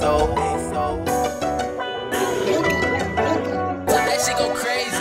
ASO. That shit go crazy.